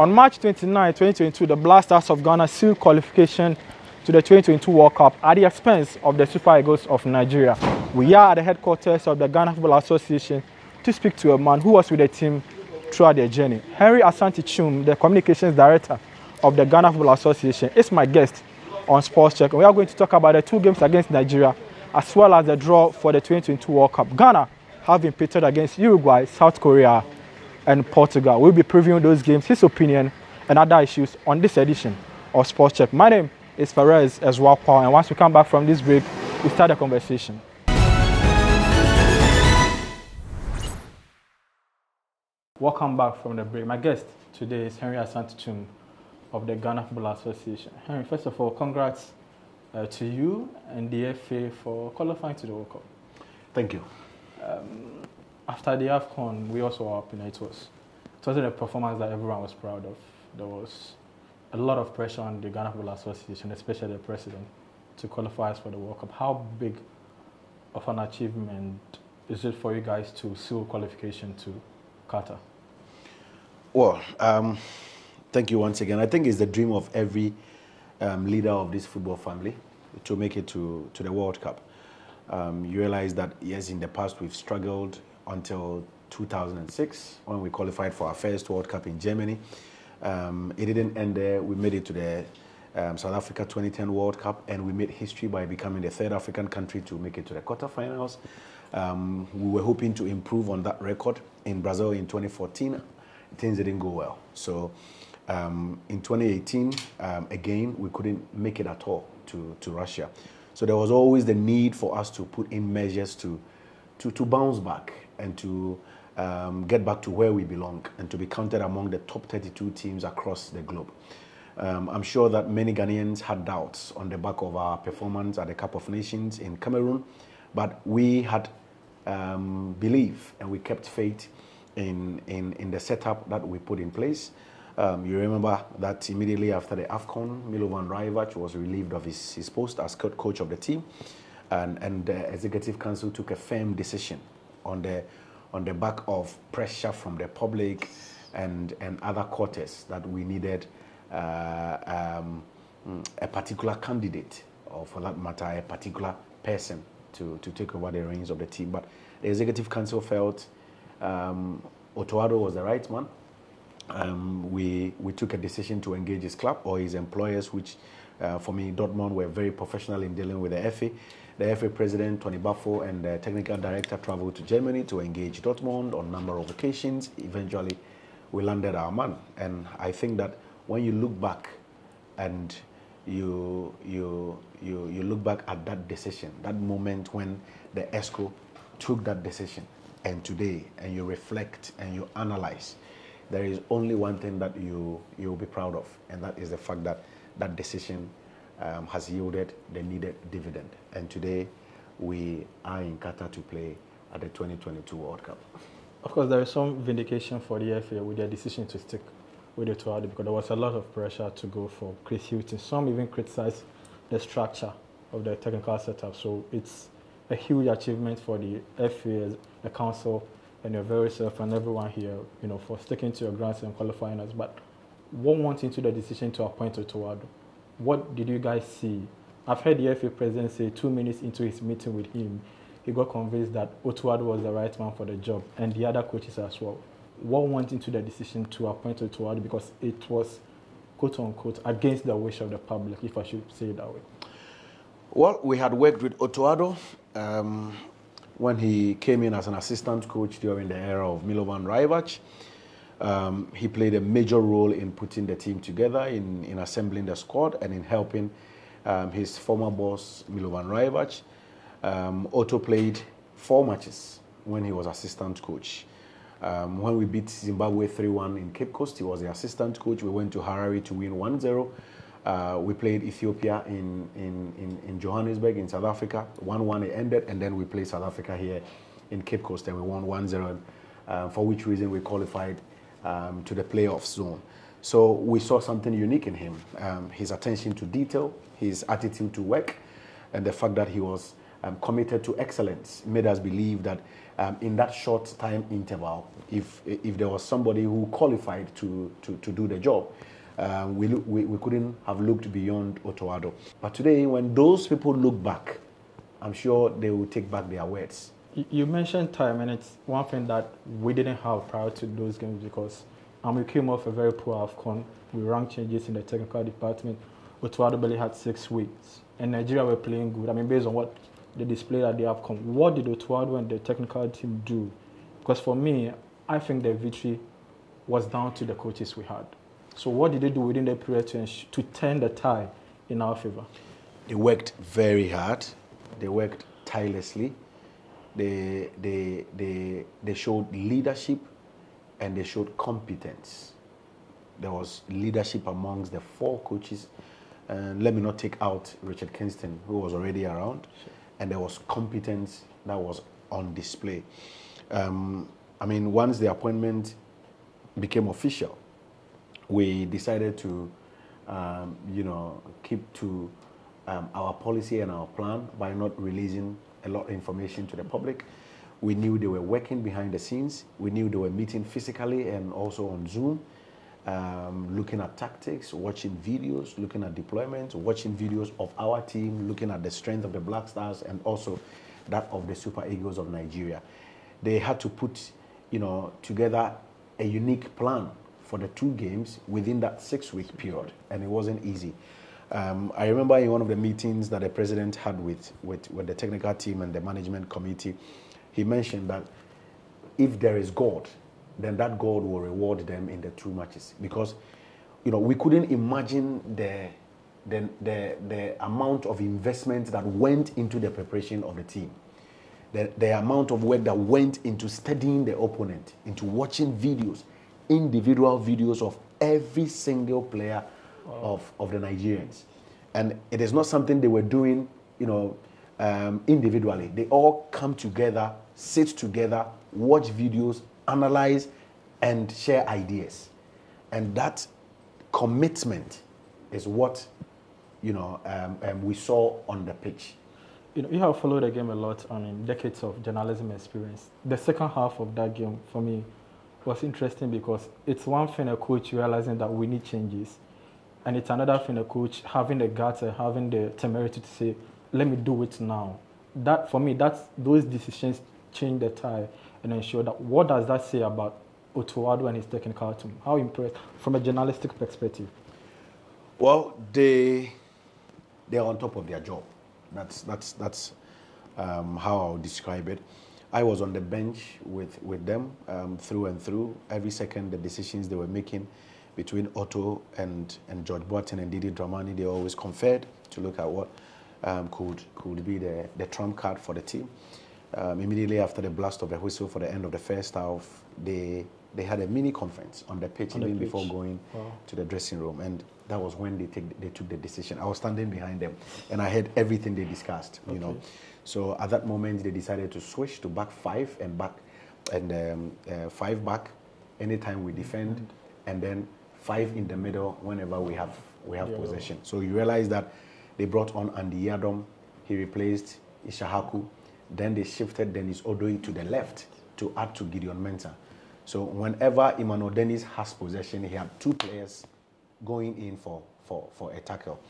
On March 29, 2022, the Black Stars of Ghana sealed qualification to the 2022 World Cup at the expense of the Super Eagles of Nigeria. We are at the headquarters of the Ghana Football Association to speak to a man who was with the team throughout their journey. Henry Asante Twum, the communications director of the Ghana Football Association, is my guest on Sports Check. We are going to talk about the two games against Nigeria as well as the draw for the 2022 World Cup. Ghana have been pitted against Uruguay, South Korea, and Portugal. We'll be previewing those games, his opinion, and other issues on this edition of Sports Check. My name is Perez Ezwakwa, and once we come back from this break, we start the conversation. Welcome back from the break. My guest today is Henry Asante Twum of the Ghana Football Association. Henry, first of all, congrats uh, to you and the FA for qualifying to the World Cup. Thank you. Um, after the AFCON, we also were up, you know, it was, it wasn't a performance that everyone was proud of. There was a lot of pressure on the Ghana Football Association, especially the president, to qualify us for the World Cup. How big of an achievement is it for you guys to seal qualification to Qatar? Well, um, thank you once again. I think it's the dream of every um, leader of this football family to make it to, to the World Cup. Um, you realize that, yes, in the past we've struggled until 2006 when we qualified for our first World Cup in Germany. Um, it didn't end there. We made it to the um, South Africa 2010 World Cup and we made history by becoming the third African country to make it to the quarterfinals. Um, we were hoping to improve on that record in Brazil in 2014. Things didn't go well. So um, in 2018, um, again, we couldn't make it at all to, to Russia. So there was always the need for us to put in measures to, to, to bounce back and to um, get back to where we belong and to be counted among the top 32 teams across the globe. Um, I'm sure that many Ghanaians had doubts on the back of our performance at the Cup of Nations in Cameroon, but we had um, belief and we kept faith in, in, in the setup that we put in place. Um, you remember that immediately after the AFCON, Milovan Rajevac was relieved of his, his post as coach of the team, and, and the Executive Council took a firm decision on the, on the back of pressure from the public and, and other quarters that we needed uh, um, a particular candidate, or for that matter, a particular person to, to take over the reins of the team. But the Executive Council felt um, Otto was the right man um, we, we took a decision to engage his club or his employers, which uh, for me, Dortmund were very professional in dealing with the FA. The FA president, Tony Buffo, and the technical director traveled to Germany to engage Dortmund on a number of occasions. Eventually, we landed our man. And I think that when you look back and you, you, you, you look back at that decision, that moment when the ExCo took that decision, and today, and you reflect and you analyze, there is only one thing that you you'll be proud of, and that is the fact that that decision um, has yielded the needed dividend. And today, we are in Qatar to play at the 2022 World Cup. Of course, there is some vindication for the FA with their decision to stick with the Tuado because there was a lot of pressure to go for Chris Hughton. Some even criticized the structure of the technical setup. So it's a huge achievement for the FA, the council, and your very self and everyone here, you know, for sticking to your grants and qualifying us. But what went into the decision to appoint Otto What did you guys see? I've heard the FA president say two minutes into his meeting with him, he got convinced that Otto was the right man for the job, and the other coaches as well. What went into the decision to appoint Otto because it was, quote unquote, against the wish of the public, if I should say it that way? Well, we had worked with Otto um, when he came in as an assistant coach during the era of Milovan Rajevac. Um, he played a major role in putting the team together, in, in assembling the squad, and in helping um, his former boss, Milovan Rajevac. Um, Otto played four matches when he was assistant coach. Um, when we beat Zimbabwe 3-1 in Cape Coast, he was the assistant coach. We went to Harare to win 1-0. Uh, we played Ethiopia in, in, in, in, Johannesburg, in South Africa. 1-1 it ended, and then we played South Africa here in Cape Coast, and we won 1-0, uh, for which reason we qualified um, to the playoff zone. So we saw something unique in him. Um, his attention to detail, his attitude to work, and the fact that he was um, committed to excellence, made us believe that um, in that short time interval, if, if there was somebody who qualified to, to, to do the job, um, we, we, we couldn't have looked beyond Otto Addo. But today, when those people look back, I'm sure they will take back their words. You mentioned time, and it's one thing that we didn't have prior to those games because um, we came off a very poor AFCON. We ran changes in the technical department. Addo barely had six weeks, and Nigeria were playing good. I mean, based on what the display that they have come, what did Otto Addo and the technical team do? Because for me, I think the victory was down to the coaches we had. So what did they do within the period to, to turn the tie in our favor? They worked very hard. They worked tirelessly. They, they, they, they showed leadership and they showed competence. There was leadership amongst the four coaches. And let me not take out Richard Kingston, who was already around. Sure. And there was competence that was on display. Um, I mean, once the appointment became official, we decided to, um, you know, keep to um, our policy and our plan by not releasing a lot of information to the public. We knew they were working behind the scenes. We knew they were meeting physically and also on Zoom, um, looking at tactics, watching videos, looking at deployments, watching videos of our team, looking at the strength of the Black Stars and also that of the Super Eagles of Nigeria. They had to put, you know, together a unique plan for the two games within that six-week period, and it wasn't easy. Um, I remember in one of the meetings that the president had with, with, with the technical team and the management committee, he mentioned that if there is God, then that God will reward them in the two matches. Because, you know, we couldn't imagine the, the, the, the amount of investment that went into the preparation of the team. The, the amount of work that went into studying the opponent, into watching videos, individual videos of every single player wow. of, of the Nigerians. And it is not something they were doing, you know, um, individually. They all come together, sit together, watch videos, analyze, and share ideas. And that commitment is what, you know, um, um, we saw on the pitch. You know, you have followed the game a lot. I mean, decades of journalism experience. The second half of that game, for me, was interesting because it's one thing a coach realizing that we need changes, and it's another thing a coach having the guts and having the temerity to say, "Let me do it now." That for me, that's those decisions change the tie and ensure that. What does that say about Otto Addo and his technical team? How impressed from a journalistic perspective? Well, they they are on top of their job. That's that's that's um, how I'll describe it. I was on the bench with, with them um, through and through. Every second, the decisions they were making between Otto and, and George Boateng and Didi Dramani, they always conferred to look at what um, could, could be the, the trump card for the team. Um, immediately after the blast of the whistle for the end of the first half, they, they had a mini conference on the pitch on even the pitch. before going wow. to the dressing room. And that was when they, take, they took the decision. I was standing behind them and I heard everything they discussed, you okay. know. So at that moment, they decided to switch to back five and back and um, uh, five back anytime we defend, and then five in the middle whenever we have we have yeah. possession. So you realize that they brought on Andy Yiadom, he replaced Issahaku, then they shifted Dennis Odoi to the left to add to Gideon Mensah. So whenever Emmanuel Dennis has possession, he had two players going in for, for, for a tackle.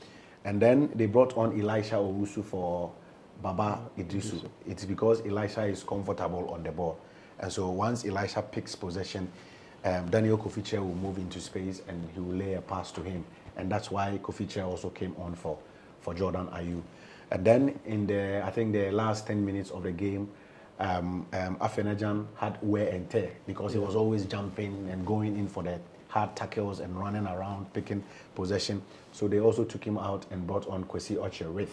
And then they brought on Elisha Owusu for Baba Iddrisu. It's because Elisha is comfortable on the ball. And so once Elisha picks possession, um, Daniel Kofi will move into space and he will lay a pass to him. And that's why Kofi also came on for, for Jordan Ayew. And then in the, I think the last 10 minutes of the game, um, um, Afena-Gyan had wear and tear because yeah. he was always jumping and going in for the hard tackles and running around, picking possession. So they also took him out and brought on Kwasi Okyere Wriedt.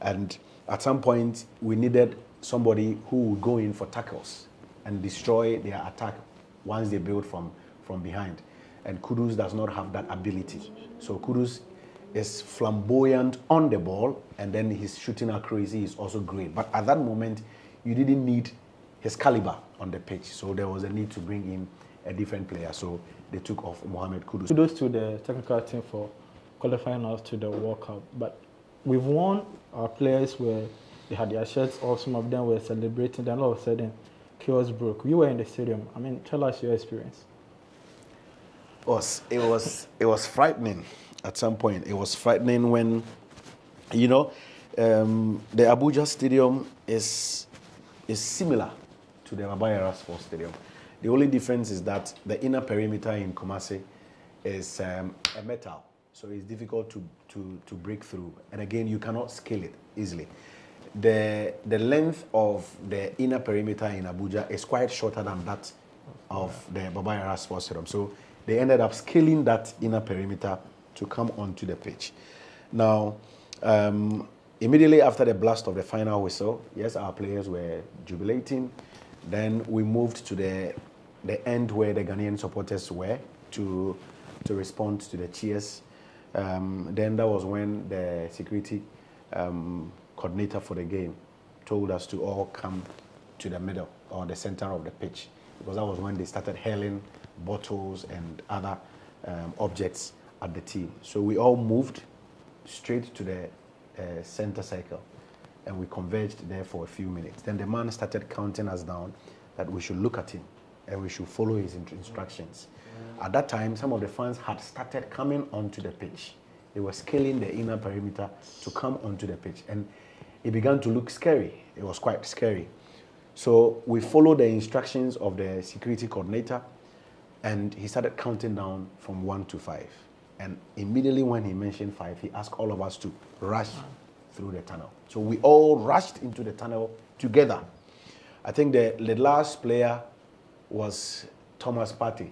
And at some point, we needed somebody who would go in for tackles and destroy their attack once they build from, from behind. And Kudus does not have that ability. So Kudus is flamboyant on the ball, and then his shooting accuracy is also great. But at that moment, you didn't need his caliber on the pitch. So there was a need to bring in a different player. So they took off Mohamed Kudus. Kudos to the technical team for qualifying us to the World Cup. But we've won, our players were They had their shirts off. Some of them were celebrating. Then all of a sudden, chaos broke. You were in the stadium. I mean, tell us your experience. It was it was it was frightening at some point. It was frightening when, you know, um, the Abuja Stadium is is similar to the Baba Yara Sports Stadium. The only difference is that the inner perimeter in Kumasi is um, a metal, so it's difficult to, to, to break through. And again, you cannot scale it easily. The, the length of the inner perimeter in Abuja is quite shorter than that of the Baba Yara Sports Stadium. So they ended up scaling that inner perimeter to come onto the pitch. Now, um, immediately after the blast of the final whistle, yes, our players were jubilating. Then we moved to the the end where the Ghanaian supporters were to to respond to the cheers. Um, then that was when the security um, coordinator for the game told us to all come to the middle or the center of the pitch because that was when they started hurling bottles and other um, objects at the team. So we all moved straight to the uh, center circle and we converged there for a few minutes. Then the man started counting us down that we should look at him and we should follow his instructions. At that time, some of the fans had started coming onto the pitch. They were scaling the inner perimeter to come onto the pitch. And it began to look scary. It was quite scary. So we followed the instructions of the security coordinator, and he started counting down from one to five. And immediately when he mentioned five, he asked all of us to rush through the tunnel. So we all rushed into the tunnel together. I think the, the last player was Thomas Partey,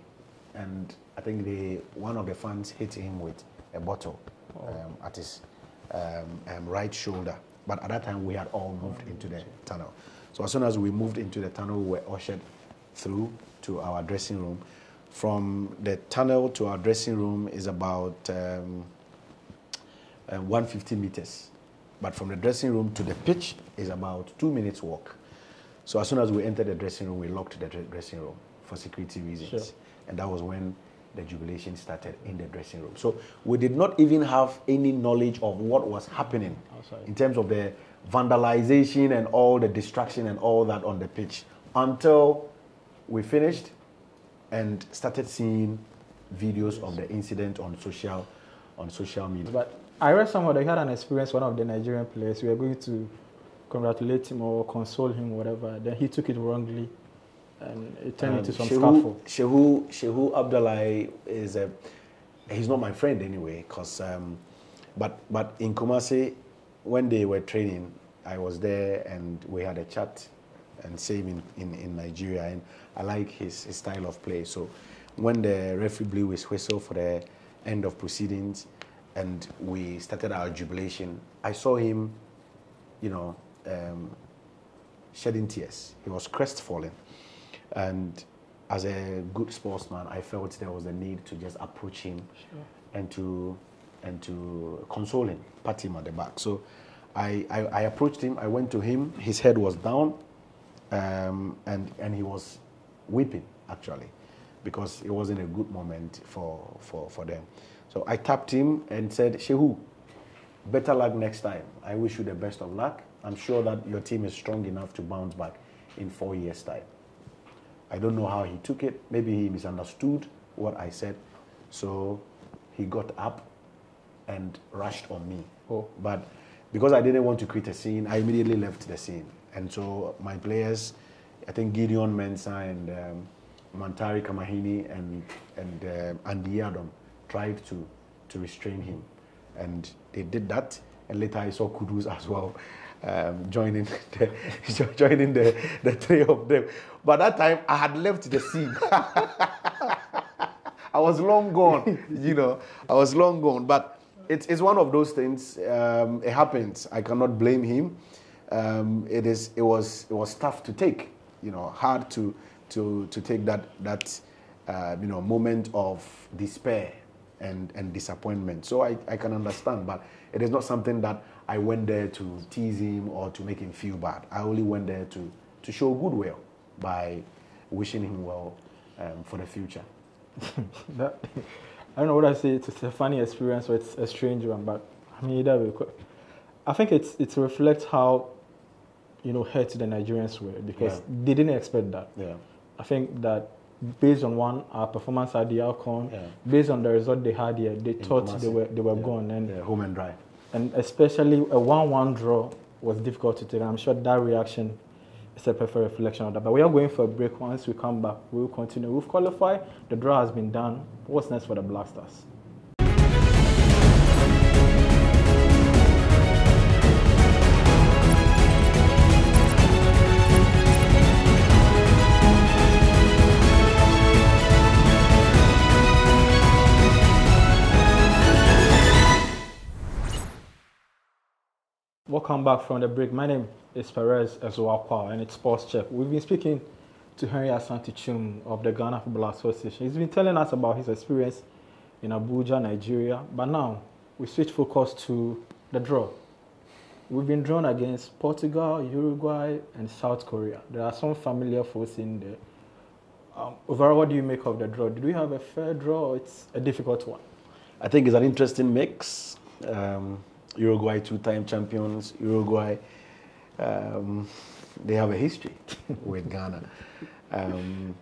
and I think the one of the fans hit him with a bottle um, at his um, um, right shoulder. But at that time, we had all moved into the tunnel. So as soon as we moved into the tunnel, we were ushered through to our dressing room. From the tunnel to our dressing room is about um, uh, 150 meters. But from the dressing room to the pitch is about two minutes walk. So as soon as we entered the dressing room, we locked the dressing room for security reasons. Sure. And that was when the jubilation started in the dressing room. So we did not even have any knowledge of what was happening Outside. in terms of the vandalization and all the destruction and all that on the pitch until we finished and started seeing videos of the incident on social on social media. But I read somewhere they had an experience. One of the Nigerian players. We were going to congratulate him or console him, whatever. Then he took it wrongly, and it turned um, into some Shehu, Shehu Shehu Abdullahi is a he's not my friend anyway, cause um, but but in Kumasi when they were training, I was there and we had a chat, and same in, in, in Nigeria, and I like his, his style of play. So when the referee blew his whistle for the end of proceedings, and we started our jubilation, I saw him, you know, um, shedding tears. He was crestfallen. And as a good sportsman, I felt there was a need to just approach him sure. and to and to console him, pat him on the back. So I, I, I approached him. I went to him. His head was down, um, and and he was weeping actually, because it wasn't a good moment for for for them. So I tapped him and said, Shehu, better luck next time. I wish you the best of luck. I'm sure that your team is strong enough to bounce back in four years' time. I don't know how he took it. Maybe he misunderstood what I said. So he got up and rushed on me. Oh. But because I didn't want to create a scene, I immediately left the scene. And so my players, I think Gideon Mensah and um, Mantari Kamahini and, and uh, Andy Yiadom tried to, to restrain him. And they did that. And later I saw Kudus as well um, joining the joining the, the three of them. But that time I had left the scene. I was long gone, you know. I was long gone. But it's, it's one of those things. Um, it happens. I cannot blame him. Um, it is. It was. It was tough to take. You know, hard to to to take that that uh, you know moment of despair and and disappointment. So I, I can understand, but it is not something that I went there to tease him or to make him feel bad. I only went there to, to show goodwill by wishing him well um, for the future. that, I don't know what I say. It's a funny experience or it's a strange one, but I mean, either way, I think it's it reflects how you know, hurt the Nigerians were because Yeah. they didn't expect that. Yeah. I think that based on one, our performance at the outcome, Yeah. based on the result they had here, they thought Kumasi. they were they were Yeah. gone, and Yeah, home and dry. and especially a one-one draw was difficult to take. I'm sure that reaction is a perfect reflection of that. But we are going for a break. Once we come back, we will continue. We've qualified. The draw has been done. What's next for the Black Stars? Welcome back from the break. My name is Perez Ezuakwa and it's Sports Check. We've been speaking to Henry Asante Twum of the Ghana Football Association. He's been telling us about his experience in Abuja, Nigeria. But now we switch focus to the draw. We've been drawn against Portugal, Uruguay, and South Korea. There are some familiar foes in there. Um, overall, what do you make of the draw? Did we have a fair draw or it's a difficult one? I think it's an interesting mix. Um, Uruguay, two-time champions. Uruguay, um, they have a history with Ghana. Um,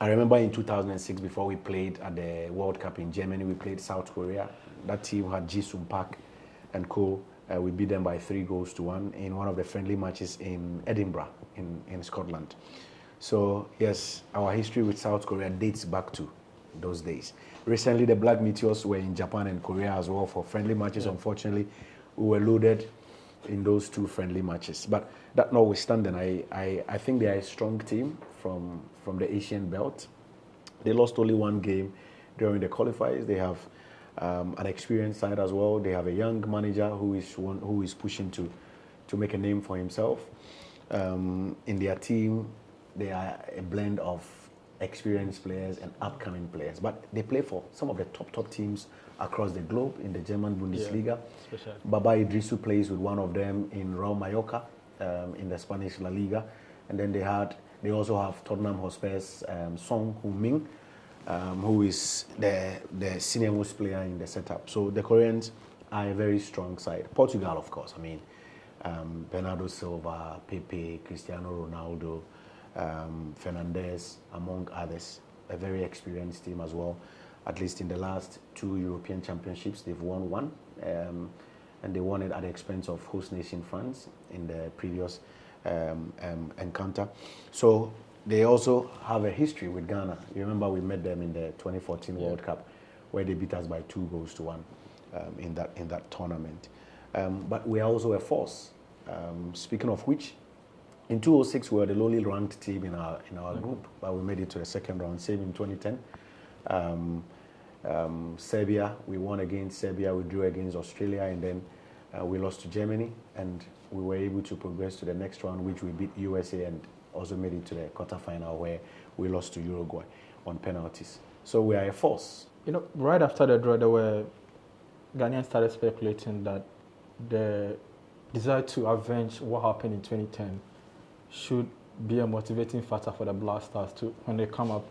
I remember in 2006, before we played at the World Cup in Germany, we played South Korea. That team had Ji Sung Park and co. Uh, we beat them by three goals to one in one of the friendly matches in Edinburgh, in, in Scotland. So, yes, our history with South Korea dates back to those days. Recently, the Black Meteors were in Japan and Korea as well for friendly matches. Unfortunately, we were loaded in those two friendly matches. But that notwithstanding, I, I, I think they are a strong team from, from the Asian belt. They lost only one game during the qualifiers. They have um, an experienced side as well. They have a young manager who is one, who is pushing to to make a name for himself. Um, in their team, they are a blend of experienced players and upcoming players. But they play for some of the top top teams across the globe in the German Bundesliga. especially. Baba Idrisu plays with one of them in Real Mallorca um, in the Spanish La Liga, and then they had they also have Tottenham Hotspur's um, Son Heung-min, um, who is the the senior most player in the setup. So the Koreans are a very strong side. Portugal, of course. I mean, um, Bernardo Silva, Pepe, Cristiano Ronaldo, um, Fernandes, among others. A very experienced team as well. At least in the last two European Championships, they've won one, um, and they won it at the expense of host nation France in the previous um, um, encounter. So they also have a history with Ghana. You remember we met them in the 2014 World Cup, where they beat us by two goals to one um, in that in that tournament. Um, but we are also a force. Um, speaking of which, in 2006 we were the lowly ranked team in our in our group, but we made it to the second round. Same in 2010. Um, um, Serbia, we won against Serbia, we drew against Australia, and then uh, we lost to Germany, and we were able to progress to the next round, which we beat USA and also made it to the quarterfinal where we lost to Uruguay on penalties. So we are a force. You know, right after the draw, there were Ghanaians started speculating that the desire to avenge what happened in 2010 should be a motivating factor for the Black Stars to when they come up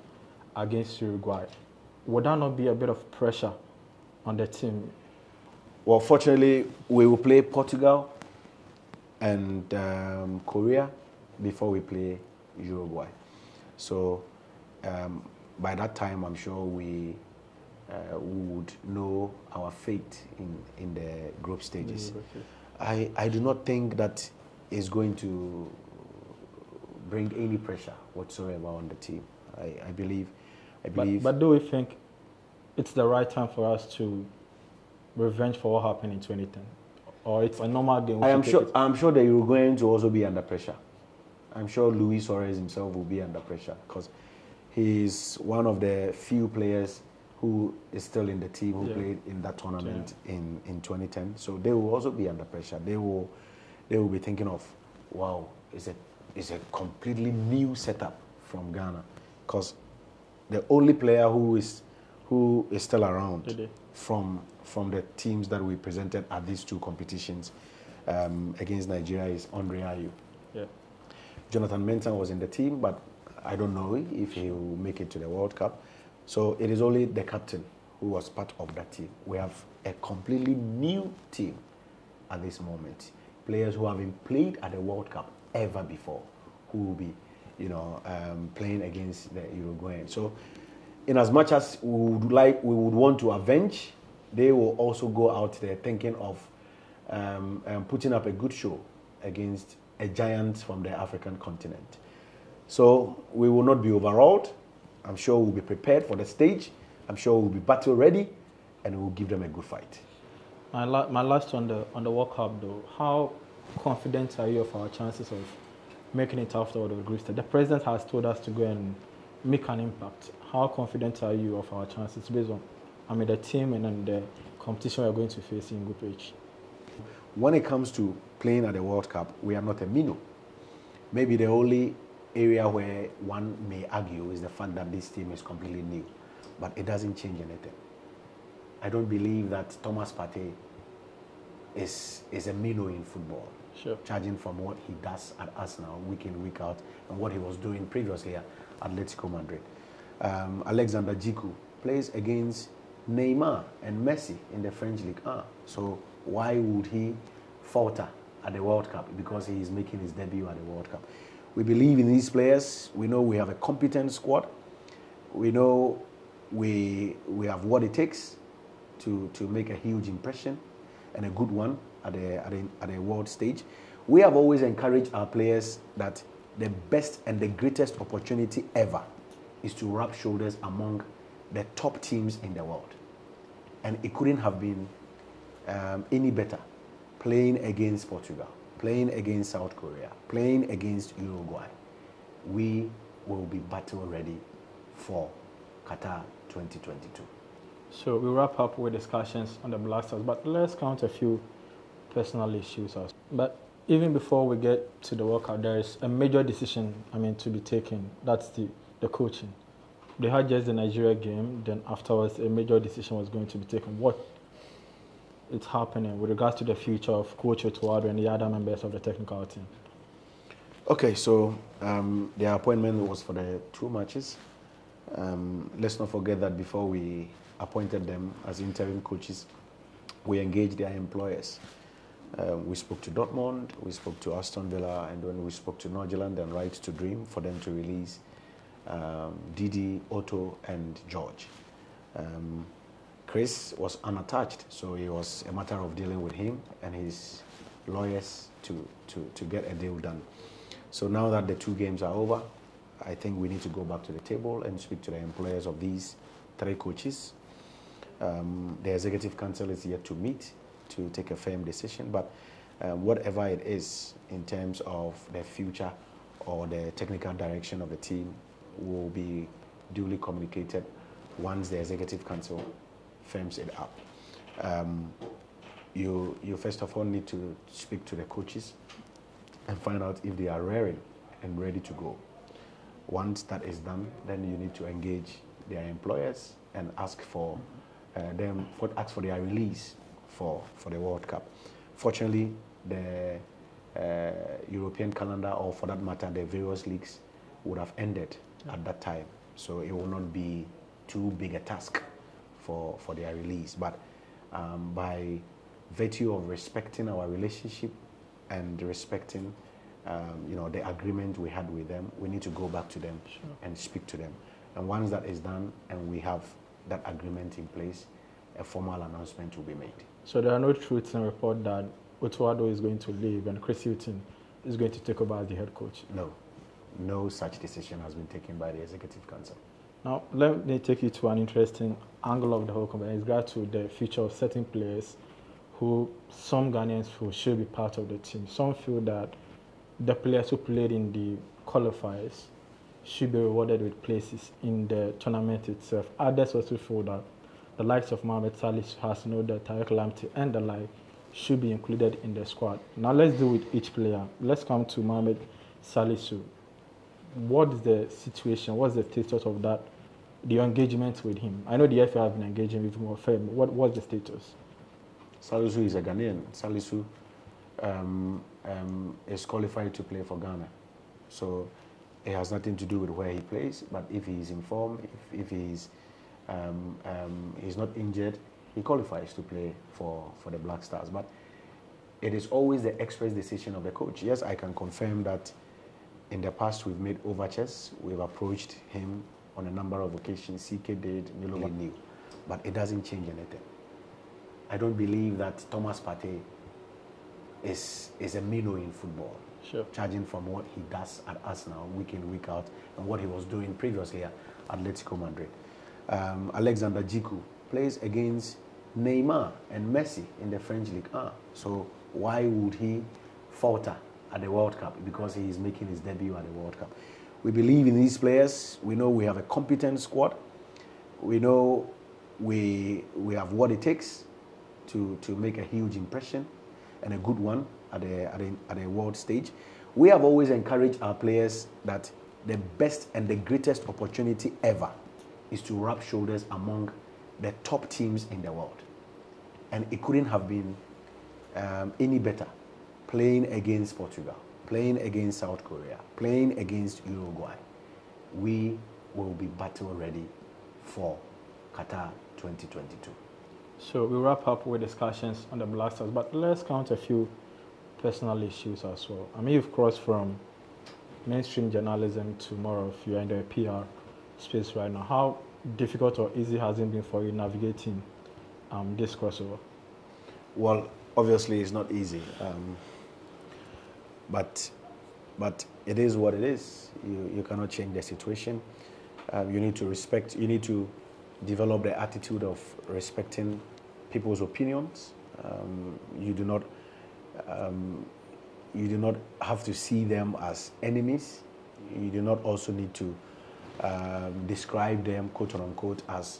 against Uruguay. Would that not be a bit of pressure on the team? Well, fortunately, we will play Portugal and um, Korea before we play Uruguay. So um, by that time, I'm sure we, uh, we would know our fate in, in the group stages. I, I do not think that is going to bring any pressure whatsoever on the team. I, I believe, I But, believe. but do we think it's the right time for us to revenge for what happened in 2010? Or it's a normal game? I am sure. it? I'm sure that you're going to also be under pressure. I'm sure Luis Suarez himself will be under pressure because he's one of the few players who is still in the team who Yeah. played in that tournament in, in 2010. So they will also be under pressure. They will they will be thinking of, wow, is a it's a completely new setup from Ghana because the only player who is who is still around Dede. from from the teams that we presented at these two competitions um, against Nigeria is Andre Ayew. Yeah. Jonathan Mensah was in the team, but I don't know if he will make it to the World Cup. So it is only the captain who was part of that team. We have a completely new team at this moment. Players who haven't played at the World Cup ever before who will be, you know, um, playing against the Uruguayan. So, in as much as we would like, we would want to avenge, they will also go out there thinking of um, um, putting up a good show against a giant from the African continent. So we will not be overawed. I'm sure we'll be prepared for the stage. I'm sure we'll be battle ready, and we'll give them a good fight. My, la- my last on the on the World Cup though, how confident are you of our chances of making it after all the group stage? The president has told us to go and make an impact. How confident are you of our chances based on, I mean, the team and then the competition we're going to face in Group H? When it comes to playing at the World Cup, we are not a minnow. Maybe the only area where one may argue is the fact that this team is completely new, but it doesn't change anything. I don't believe that Thomas Partey is, is a minnow in football. Sure. Charging from what he does at Arsenal week in, week out, and what he was doing previously at Atletico Madrid. Um, Alexander Djiku plays against Neymar and Messi in the French League. Ah, so why would he falter at the World Cup? Because he is making his debut at the World Cup. We believe in these players. We know we have a competent squad. We know we, we have what it takes to, to make a huge impression and a good one at the, at, the, at world stage. We have always encouraged our players that the best and the greatest opportunity ever is to rub shoulders among the top teams in the world. And it couldn't have been um, any better playing against Portugal, playing against South Korea, playing against Uruguay. We will be battle ready for Qatar 2022. So we wrap up with discussions on the Black Stars, but let's count a few personal issues. But even before we get to the workout, there is a major decision, I mean, to be taken. That's the, the coaching. They had just the Nigeria game, then afterwards a major decision was going to be taken. What is happening with regards to the future of Coach Otto Addo and the other members of the technical team? Okay, so um, their appointment was for the two matches. Um, let's not forget that before we appointed them as interim coaches, we engaged their employers. Uh, we spoke to Dortmund, we spoke to Aston Villa, and then we spoke to Nordsjælland and Right to Dream for them to release um, Didi, Otto, and George. Um, Chris was unattached, so it was a matter of dealing with him and his lawyers to, to, to get a deal done. So now that the two games are over, I think we need to go back to the table and speak to the employers of these three coaches. Um, the executive council is yet to meet to take a firm decision, but uh, whatever it is in terms of the future or the technical direction of the team will be duly communicated once the executive council firms it up. Um, you, you first of all need to speak to the coaches and find out if they are raring and ready to go. Once that is done, then you need to engage their employers and ask for uh, them for, ask for their release for, for the World Cup. Fortunately, the uh, European calendar, or for that matter, the various leagues, would have ended at that time. So it will not be too big a task for, for their release. But um, by virtue of respecting our relationship and respecting um, you know, the agreement we had with them, we need to go back to them Sure. and speak to them. And once that is done and we have that agreement in place, a formal announcement will be made. So there are no truths in report that Otto Addo is going to leave and Chris Hughton is going to take over as the head coach. No, no such decision has been taken by the Executive Council. Now, let me take you to an interesting angle of the whole company. It's regard to the future of certain players who some Ghanaians feel should be part of the team. Some feel that the players who played in the qualifiers should be rewarded with places in the tournament itself. Others also feel that the likes of Mohamed Hassan Oda, Tariq Lamptey, and the like should be included in the squad. Now, let's deal with each player. Let's come to Mohamed Salisu. What is the situation? What's the status of that? The engagement with him. I know the FA have been engaging with more firm. What what's the status? Salisu is a Ghanaian. Salisu um, um, is qualified to play for Ghana. So it has nothing to do with where he plays, but if he is informed, if, if he's, um, um, he's not injured, he qualifies to play for, for the Black Stars. But it is always the express decision of the coach. Yes, I can confirm that in the past we've made overtures, we've approached him on a number of occasions. CK did, Milova knew, but it doesn't change anything. I don't believe that Thomas Partey is, is a minnow in football. Sure. Charging from what he does at Arsenal week in, week out, and what he was doing previously at Atletico Madrid. Um, Alexander Djiku plays against Neymar and Messi in the French League 1. So why would he falter at the World Cup? Because he is making his debut at the World Cup. We believe in these players. We know we have a competent squad. We know we, we have what it takes to, to make a huge impression and a good one at the, at, the, at the world stage. We have always encouraged our players that the best and the greatest opportunity ever is to rub shoulders among the top teams in the world. And it couldn't have been um, any better playing against Portugal, playing against South Korea, playing against Uruguay. We will be battle ready for Qatar 2022. So we wrap up with discussions on the Black Stars, but let's count a few personal issues as well. I mean, you've crossed from mainstream journalism to more of you're in the PR space right now. How difficult or easy has it been for you navigating um, this crossover? Well, obviously it's not easy, um, but but it is what it is. You you cannot change the situation. Um, you need to respect. You need to develop the attitude of respecting people's opinions. Um, you do not um, you do not have to see them as enemies. You do not also need to um, describe them, quote unquote, as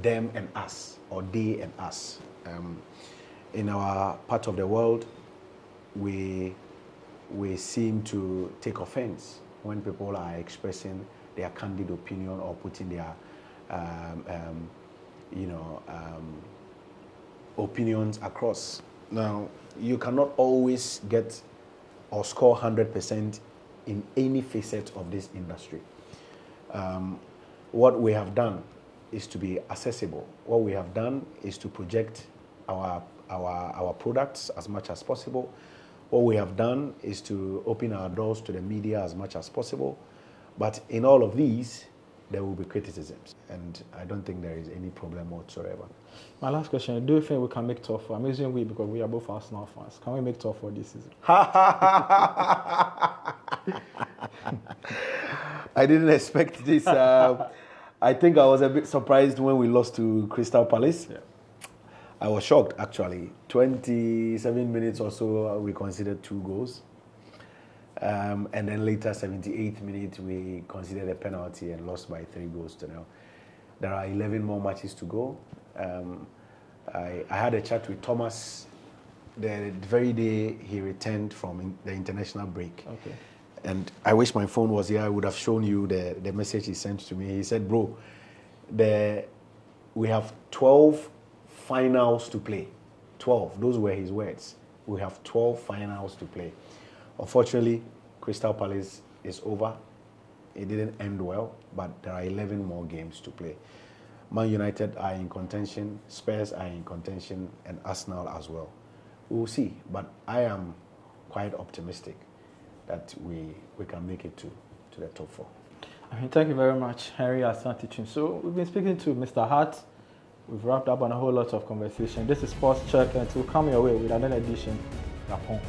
them and us, or they and us. Um, in our part of the world, we, we seem to take offense when people are expressing their candid opinion or putting their, um, um, you know, um, opinions across. Now, you cannot always get or score 100% in any facet of this industry. Um, what we have done is to be accessible. What we have done is to project our, our, our products as much as possible. What we have done is to open our doors to the media as much as possible. But in all of these, there will be criticisms. And I don't think there is any problem whatsoever. My last question, do you think we can make tough for, I'm using we because we are both Arsenal fans. Can we make tough for this season? I didn't expect this. Uh, I think I was a bit surprised when we lost to Crystal Palace. Yeah. I was shocked actually. 27 minutes or so, uh, we conceded two goals. Um, and then later, 78th minute, we conceded a penalty and lost by three goals to nil. There are 11 more matches to go. Um, I, I, had a chat with Thomas the very day he returned from in, the international break. Okay. And I wish my phone was here. I would have shown you the, the message he sent to me. He said, Bro, the, we have 12 finals to play. 12. Those were his words. We have 12 finals to play. Unfortunately, Crystal Palace is over. It didn't end well, but there are 11 more games to play. Man United are in contention, Spurs are in contention, and Arsenal as well. We will see, but I am quite optimistic that we, we can make it to, to the top four. I mean, thank you very much, Henry Asante So we've been speaking to Mr. HAT. We've wrapped up on a whole lot of conversation. This is Sports Check, and it will come your way with another edition. Rapon.